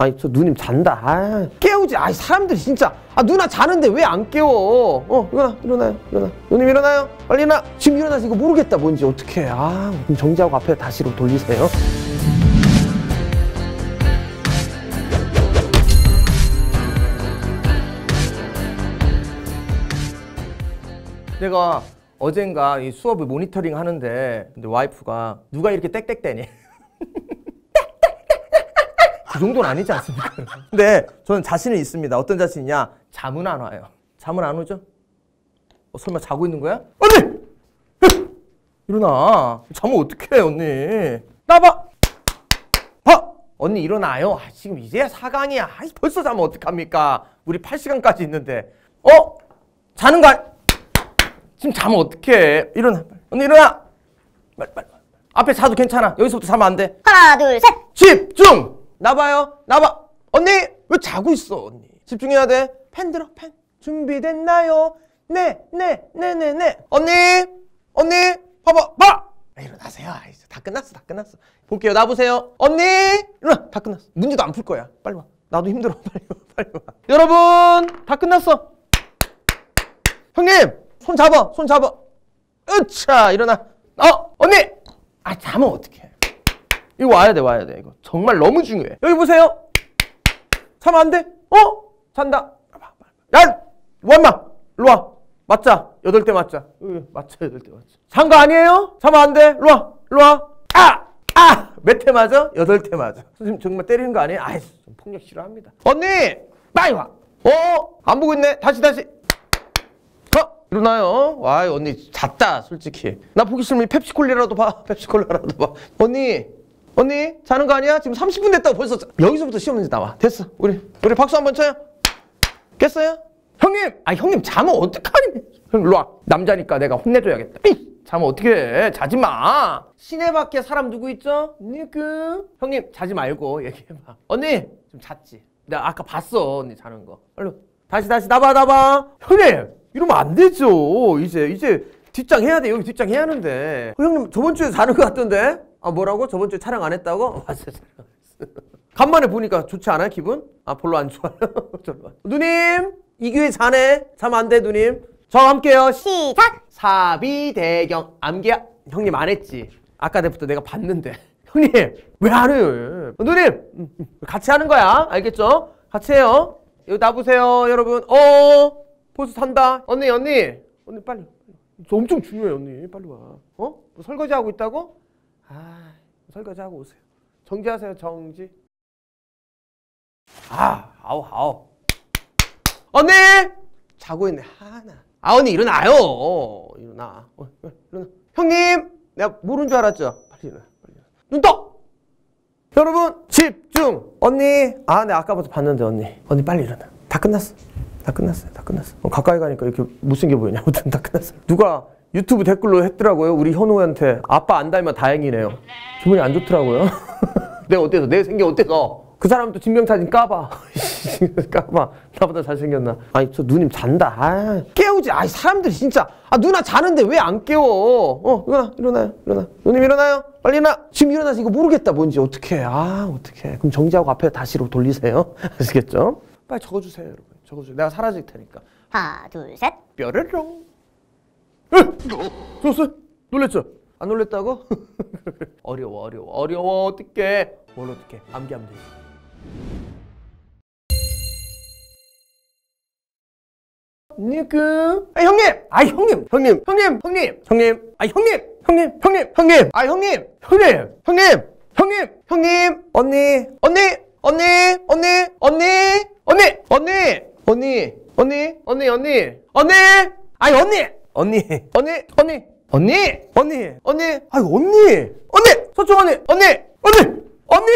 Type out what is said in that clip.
아니 저 누님 잔다. 아 깨우지. 아이 사람들이 진짜. 아 누나 자는데 왜 안 깨워? 어 일어나 일어나요 일어나. 누님 일어나요. 빨리 일어나. 지금 일어나서 이거 모르겠다 뭔지 어떻게? 아 정지하고 앞에 다시로 돌리세요. 내가 어젠가 이 수업을 모니터링 하는데 근데 와이프가 누가 이렇게 땡땡대니? 그 정도는 아니지 않습니까? 근데 저는 자신은 있습니다. 어떤 자신이냐? 잠은 안 와요. 잠은 안 오죠? 어, 설마 자고 있는 거야? 언니! 일어나. 자면 어떡해, 언니. 나봐! 봐! 언니 일어나요. 아, 지금 이제야 4강이야. 아, 벌써 자면 어떡합니까? 우리 8시간까지 있는데. 어? 자는 거 아니... 지금 자면 어떡해. 일어나. 언니 일어나! 빨리, 빨리. 앞에 자도 괜찮아. 여기서부터 자면 안 돼. 하나, 둘, 셋. 집중! 나봐요. 나봐. 언니 왜 자고 있어 언니. 집중해야 돼. 펜 들어 펜. 준비됐나요? 네, 네, 네, 네, 네. 언니, 언니, 봐봐, 봐. 아, 일어나세요. 아, 이제 다 끝났어, 다 끝났어. 볼게요. 나 보세요. 언니, 일어나. 다 끝났어. 문제도 안 풀 거야. 빨리 와. 나도 힘들어. 빨리 와, 빨리 와. 여러분, 다 끝났어. 형님, 손 잡아, 손 잡아. 으차, 일어나. 어, 언니. 아, 자면 어떡해. 이거 와야 돼, 와야 돼. 이거 정말 너무 중요해. 여기 보세요. 자면 안 돼. 어? 잔다. 야, 원마, 일로 와. 맞자. 여덟 대 맞자. 여기 맞자, 여덟 대 맞자. 잔거 아니에요? 자면 안 돼. 일로 와, 일로 와. 아, 아, 몇 대 맞아? 여덟 대 맞아. 선생님 정말 때리는 거 아니에요? 아이, 좀 폭력 싫어합니다. 언니, 빨리 와. 어, 안 보고 있네. 다시, 다시. 어? 일어나요. 와, 언니 잤다, 솔직히. 나 보기 싫으면 펩시콜라라도 봐. 펩시콜라라도 봐. 언니, 언니 자는 거 아니야? 지금 30분 됐다고 벌써 자- 여기서부터 시험 문제 나와. 됐어. 우리 우리 박수 한번 쳐요. 깼어요? 형님, 아 형님 자면 어떡하니? 형 일로 와. 남자니까 내가 혼내줘야겠다. 이! 자면 어떻게 해? 자지 마. 시내 밖에 사람 누구 있죠? 니그. 형님 자지 말고 얘기해봐. 언니 좀 잤지. 내가 아까 봤어 언니 자는 거. 얼른 다시 다시 나봐 나봐. 형님 이러면 안 되죠. 이제 이제 뒷장 해야 돼. 여기 뒷장 해야 하는데. 어, 형님 저번 주에 자는 거 같던데? 아 뭐라고? 저번 주에 촬영 안 했다고? 맞아 촬영. 간만에 보니까 좋지 않아요 기분? 아 별로 안 좋아요. 누님 이규희 자네 자면 안돼 누님. 저와 함께요. 시작. 사비대경 암기야 형님 안 했지 아까 내부터 내가 봤는데 형님 왜 안 해요 누님 음, 음, 같이 하는 거야 알겠죠 같이 해요 여기 나보세요 여러분 어 벌써 산다 언니 언니 언니 빨리 저 엄청 중요해 언니 빨리 와 어? 뭐 설거지 하고 있다고? 아 설거지 하고 오세요. 정지하세요 정지. 아 아우 아우 언니! 자고 있네 하나. 아 언니 일어나요. 일어나. 어, 어, 일어나. 형님! 내가 모르는 줄 알았죠? 빨리 일어나 빨리 일어나. 눈 떠! 여러분 집중! 언니! 아내 아까부터 봤는데 언니. 언니 빨리 일어나. 다 끝났어. 다 끝났어요 다 끝났어. 어, 가까이 가니까 이렇게 못생겨 보이냐? 아무튼 다 끝났어 누가 유튜브 댓글로 했더라고요. 우리 현우한테 아빠 안 닮아 다행이네요. 기분이 안 좋더라고요. 내가 어때서? 내 생겨 어때서? 그 사람도 증명사진 까봐. 까봐. 나보다 잘생겼나? 아니 저 누님 잔다. 아 깨우지. 아이 사람들이 진짜. 아 누나 자는데 왜 안 깨워? 어 일어나 일어나요. 일어나. 누님 일어나요? 빨리 일어나. 지금 일어나서 이거 모르겠다. 뭔지 어떡해? 아 어떡해? 그럼 정지하고 앞에 다시로 돌리세요. 아시겠죠? 빨리 적어주세요 여러분. 적어주세요. 내가 사라질 테니까. 하나, 둘, 셋. 뾰로롱. 에? 줬어 놀랬죠 안 놀랬다고 어려워 어려워 어려워 어떡해 뭘 어떡해 암기하면 돼 니그 아 형님 아 형님 형님 형님 형님 형님 아 형님 형님 형님 형님 아 형님 형님 형님 형님 형님 언니 언니 언니 언니 언니 언니 언니 언니 언니 언니 언니 언니 아이 언니 언니 언니 언니 언니 언니 언니 아이 언니 언니 서쪽 언니 언니 언니 언니